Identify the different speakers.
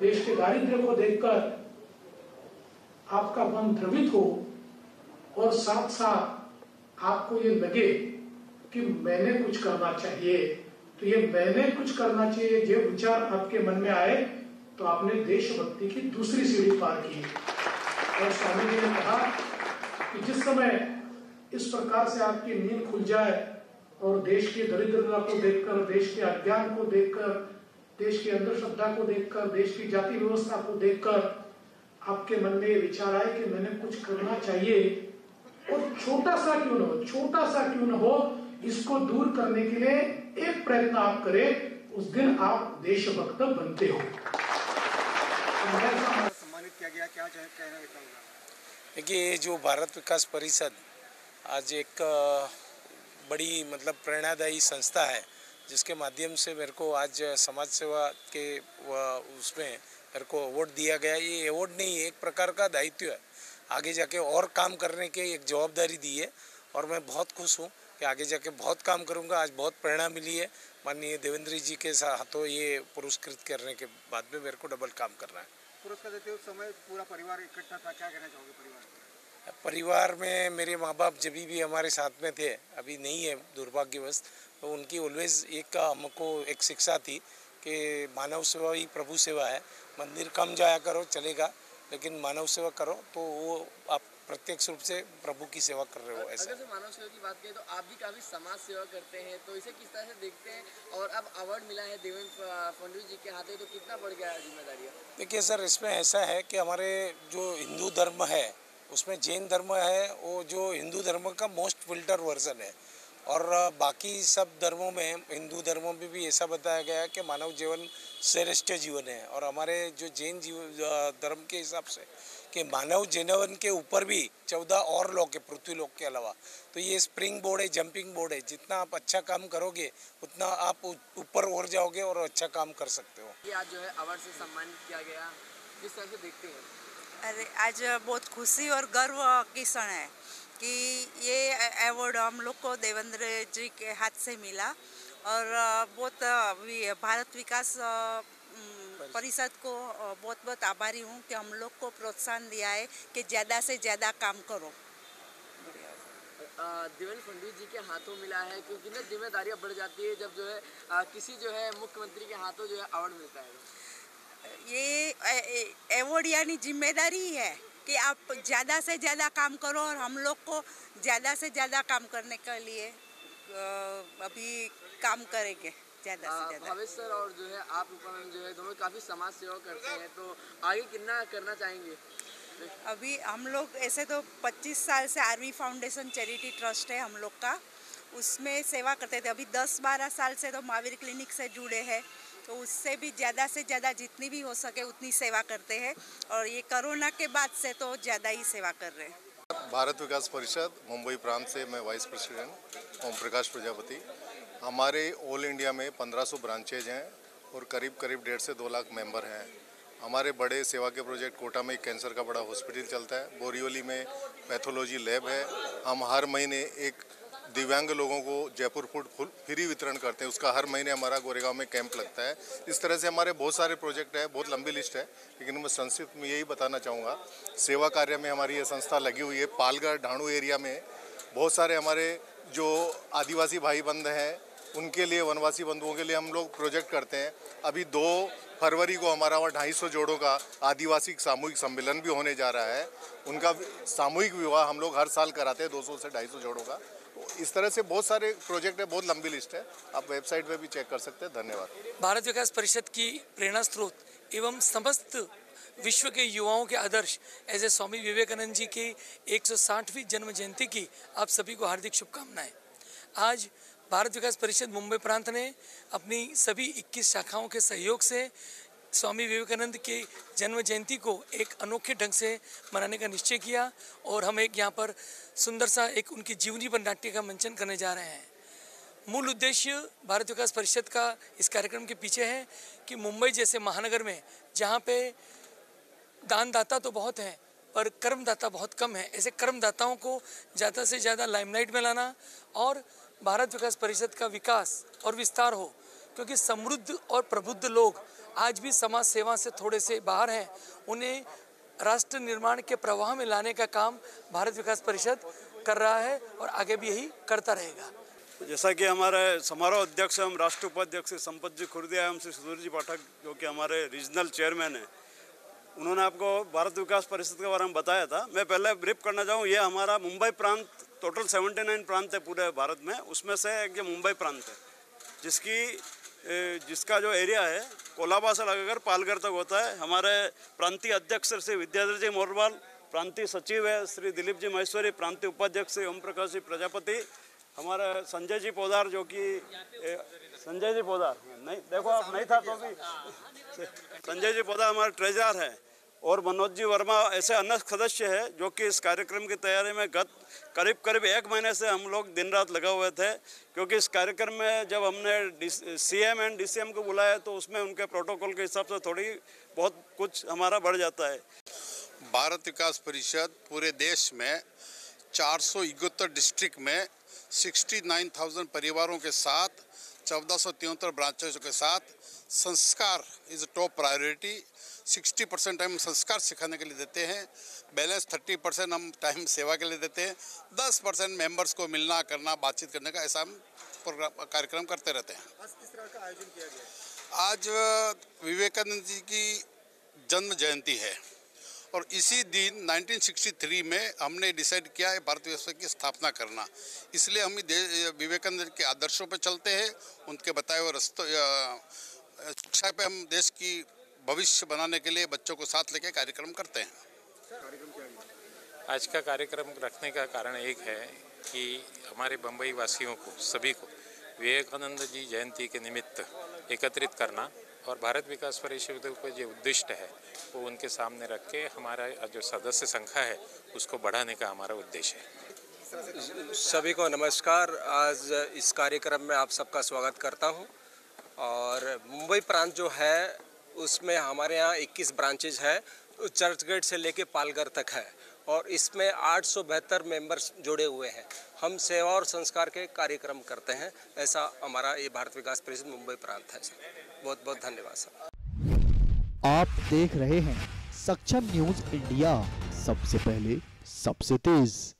Speaker 1: देश के दारिद्र्य को देखकर आपका मन द्रवित हो और साथ साथ आपको ये लगे कि मैंने कुछ करना चाहिए। तो ये मैंने कुछ करना चाहिए, ये विचार आपके मन में आए तो आपने देशभक्ति की दूसरी सीढ़ी पार की। और स्वामी जी ने कहा कि जिस समय इस प्रकार से आपकी नींद खुल जाए और देश की दरिद्रता को देखकर, देश के अज्ञान को देखकर देश की अंधश्रद्धा को देखकर देश की जाति व्यवस्था को देखकर आपके मन में ये विचार आए कि मैंने कुछ करना चाहिए। और छोटा सा क्यों न हो छोटा सा क्यों ना हो इसको दूर करने के लिए एक प्रयत्न आप करें उस दिन आप देशभक्त बनते हो।
Speaker 2: सम्मानित किया गया क्या कहना
Speaker 3: देखिए जो भारत विकास परिषद आज एक बड़ी मतलब प्रेरणादायी संस्था है। जिसके माध्यम से मेरे को आज समाज सेवा के उसमें मेरे को अवार्ड दिया गया। ये अवार्ड नहीं है एक प्रकार का दायित्व है। आगे जाके और काम करने की एक जवाबदारी दी है और मैं बहुत खुश हूँ कि आगे जाके बहुत काम करूँगा। आज बहुत प्रेरणा मिली है। माननीय देवेंद्र जी के साथ हाथों ये पुरस्कृत करने के बाद में मेरे को डबल काम करना है।
Speaker 2: पुरस्कार देते उस समय पूरा परिवार इकट्ठा था। क्या कहना चाहोगे परिवार
Speaker 3: परिवार में मेरे माँ बाप जब भी हमारे साथ में थे अभी नहीं है दुर्भाग्यवश। तो उनकी ऑलवेज एक हमको एक शिक्षा थी कि मानव सेवा ही प्रभु सेवा है। मंदिर कम जाया करो चलेगा लेकिन मानव सेवा करो तो वो आप प्रत्यक्ष रूप से प्रभु की सेवा कर रहे हो ऐसा।
Speaker 4: अगर मानव सेवा की बात करें तो आप भी काफ़ी समाज सेवा करते हैं तो इसे किस तरह से देखते हैं? और अब अवार्ड मिला है देवेंद्र फडणवीस जी के हाथे तो कितना बढ़ गया है ज़िम्मेदारी
Speaker 3: देखिए सर इसमें ऐसा है कि हमारे जो हिंदू धर्म है उसमें जैन धर्म है वो जो हिंदू धर्म का मोस्ट फ़िल्टर वर्जन है। और बाकी सब धर्मों में हिंदू धर्मों में भी ऐसा बताया गया है कि मानव जीवन श्रेष्ठ जीवन है। और हमारे जो जैन जीव धर्म के हिसाब से कि मानव जीवन के ऊपर भी चौदह और लोग है पृथ्वी लोक के अलावा। तो ये स्प्रिंग बोर्ड है जंपिंग बोर्ड है। जितना आप अच्छा काम करोगे उतना आप ऊपर और जाओगे और अच्छा काम कर सकते हो।
Speaker 4: ये आज जो है अवार्ड से सम्मानित किया गया। किस तरह से देखते हैं?
Speaker 5: अरे आज बहुत खुशी और गर्व की क्षण है। कि ये अवार्ड हम लोग को देवेंद्र जी के हाथ से मिला और बहुत भारत विकास परिषद को बहुत बहुत आभारी हूँ कि हम लोग को प्रोत्साहन दिया है कि ज़्यादा से ज़्यादा काम करो।
Speaker 4: देवेंद्र फडणवीस जी के हाथों मिला है क्योंकि ना जिम्मेदारियाँ बढ़ जाती है जब जो है अ, किसी जो है मुख्यमंत्री के हाथों जो है अवार्ड मिलता है।
Speaker 5: ये अवार्ड यानी ज़िम्मेदारी है। कि आप ज़्यादा से ज़्यादा काम करो और हम लोग को ज़्यादा से ज़्यादा काम करने के लिए अभी काम करेंगे ज़्यादा से ज़्यादा।
Speaker 4: भावेश सर और जो है आप जो है दोनों काफ़ी समाज सेवा करते हैं तो आगे कितना करना चाहेंगे?
Speaker 5: अभी हम लोग ऐसे तो 25 साल से आर्मी फाउंडेशन चैरिटी ट्रस्ट है हम लोग का उसमें सेवा करते थे। अभी 10-12 साल से तो महावीर क्लिनिक से जुड़े हैं। तो उससे भी ज़्यादा से ज़्यादा जितनी भी हो सके उतनी सेवा करते हैं। और ये कोरोना के बाद से तो ज़्यादा ही सेवा कर रहे हैं।
Speaker 6: भारत विकास परिषद, मुंबई प्रांत से मैं वाइस प्रेसिडेंट ओम प्रकाश प्रजापति। हमारे ऑल इंडिया में 1500 ब्रांचेज हैं और करीब करीब डेढ़ से दो लाख मेंबर हैं। हमारे बड़े सेवा के प्रोजेक्ट कोटा में कैंसर का बड़ा हॉस्पिटल चलता है। बोरियोली में पैथोलॉजी लैब है। हम हर महीने एक दिव्यांग लोगों को जयपुर फ़ूड फुल फ्री वितरण करते हैं। उसका हर महीने हमारा गोरेगांव में कैंप लगता है। इस तरह से हमारे बहुत सारे प्रोजेक्ट है, बहुत लंबी लिस्ट है, लेकिन मैं संक्षिप्त में यही बताना चाहूँगा। सेवा कार्य में हमारी ये संस्था लगी हुई है पालगढ़ ढाणू एरिया में। बहुत सारे हमारे जो आदिवासी भाई बंध हैं, उनके लिए, वनवासी बंधुओं के लिए हम लोग प्रोजेक्ट करते हैं। अभी दो फरवरी को हमारा वहाँ ढाई सौ जोड़ों का आदिवासी सामूहिक सम्मेलन भी होने जा रहा है। उनका सामूहिक विवाह हम लोग हर साल कराते हैं 200 से 250 जोड़ों का। इस तरह से बहुत सारे प्रोजेक्ट है, बहुत लंबी लिस्ट है। आप वेबसाइट पे भी चेक कर सकते हैं। धन्यवाद।
Speaker 7: भारत विकास परिषद की प्रेरणा स्रोत एवं समस्त विश्व के युवाओं के आदर्श ऐसे स्वामी विवेकानंद जी की 160वीं जन्म जयंती की आप सभी को हार्दिक शुभकामनाएँ। आज भारत विकास परिषद मुंबई प्रांत ने अपनी सभी 21 शाखाओं के सहयोग से स्वामी विवेकानंद की जन्म जयंती को एक अनोखे ढंग से मनाने का निश्चय किया और हम एक यहाँ पर सुंदर सा एक उनकी जीवनी पर नाट्य का मंचन करने जा रहे हैं। मूल उद्देश्य भारत विकास परिषद का इस कार्यक्रम के पीछे है कि मुंबई जैसे महानगर में, जहाँ पे दानदाता तो बहुत हैं, पर कर्मदाता बहुत कम है। ऐसे कर्मदाताओं को ज़्यादा से ज़्यादा लाइमलाइट में लाना और भारत विकास परिषद का विकास और विस्तार हो, क्योंकि समृद्ध और प्रबुद्ध लोग आज भी समाज सेवा से थोड़े से बाहर हैं। उन्हें राष्ट्र निर्माण के प्रवाह में लाने का काम भारत विकास परिषद कर रहा है और आगे भी यही करता रहेगा।
Speaker 8: जैसा कि हमारे समारोह अध्यक्ष एवं राष्ट्र उपाध्यक्ष संपत जी खुर्दिया एवं श्री सुधीर जी पाठक, जो कि हमारे रीजनल चेयरमैन हैं। उन्होंने आपको भारत विकास परिषद के बारे में बताया था। मैं पहले ब्रीफ करना चाहूँ, ये हमारा मुंबई प्रांत टोटल 79 प्रांत है पूरे भारत में। उसमें से एक ये मुंबई प्रांत है, जिसकी जिसका जो एरिया है कोलाबा से लगाकर पालघर तक होता है, हमारे प्रांतीय अध्यक्ष श्री विद्याधर जी मोरवाल, प्रांतीय सचिव है श्री दिलीप जी महेश्वरी, प्रांतीय उपाध्यक्ष श्री ओम प्रकाश जी प्रजापति, हमारे संजय जी पोदार जो कि संजय जी पोदार, नहीं, देखो आप नहीं था तो भी, संजय जी पोदार हमारे ट्रेजर है। और मनोज जी वर्मा ऐसे अन्य सदस्य हैं जो कि इस कार्यक्रम की तैयारी में गत करीब करीब एक महीने से हम लोग दिन रात लगा हुए थे क्योंकि इस कार्यक्रम में जब हमने सी एम एंड डीसीएम को बुलाया तो उसमें उनके प्रोटोकॉल के हिसाब से थोड़ी बहुत कुछ हमारा बढ़ जाता है।
Speaker 9: भारत विकास परिषद पूरे देश में चार सौ इकहत्तर डिस्ट्रिक्ट में 69,000 परिवारों के साथ चौदह सौ तिहत्तर ब्रांचों के साथ संस्कार is top priority 60 percent time संस्कार सिखाने के लिए देते हैं। बैलेंस 30 परसेंट हम टाइम सेवा के लिए देते हैं। 10 परसेंट मेंबर्स को मिलना करना बातचीत करने का ऐसा हम प्रोग्राम कार्यक्रम करते रहते हैं।
Speaker 2: आज किस तरह का आयोजन किया गया?
Speaker 9: आज विवेकानंद जी की जन्म जयंती है। और इसी दिन 1963 में हमने डिसाइड किया है भारत व्यवस्था की स्थापना करना। इसलिए हम विवेकानंद के आदर्शों पर चलते हैं उनके बताए हुए रस्तों शिक्षा पे हम देश की भविष्य बनाने के लिए बच्चों को साथ लेके कार्यक्रम करते हैं।
Speaker 10: आज का कार्यक्रम रखने का कारण एक है कि हमारे बम्बई वासियों को सभी को विवेकानंद जी जयंती के निमित्त एकत्रित करना और भारत विकास परिषद का जो उद्दिष्ट है, वो उनके सामने रख के हमारा जो सदस्य संख्या है, उसको बढ़ाने का हमारा उद्देश्य है।
Speaker 11: सभी को नमस्कार। आज इस कार्यक्रम में आप सबका स्वागत करता हूँ। और मुंबई प्रांत जो है, उसमें हमारे यहाँ 21 ब्रांचेज है चर्च गेट से लेके पालघर तक है। और इसमें आठ सौ बेहतर मेंबर्स जुड़े हुए हैं। हम सेवा और संस्कार के कार्यक्रम करते हैं, ऐसा हमारा ये भारत विकास परिषद मुंबई प्रांत है। बहुत बहुत धन्यवाद, सर।
Speaker 12: आप देख रहे हैं सक्षम न्यूज़ इंडिया। सबसे पहले, सबसे तेज।